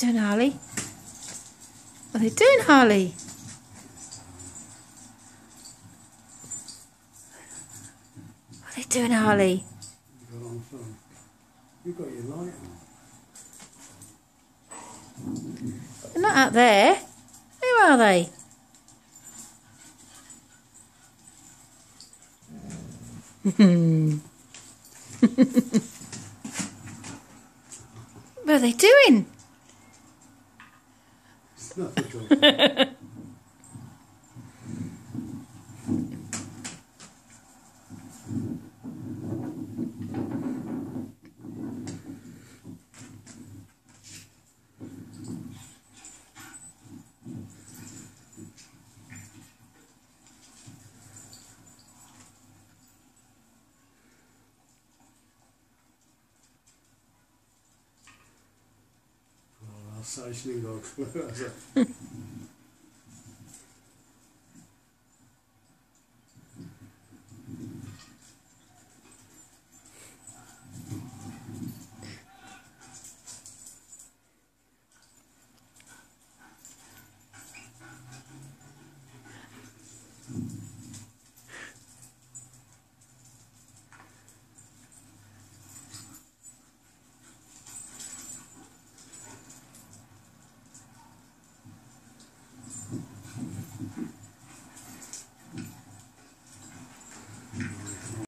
doing, Harley? What are they doing, Harley? What are they doing, Harley? You've got your light on. They're not out there. Who are they? what are they doing? It's not 最終学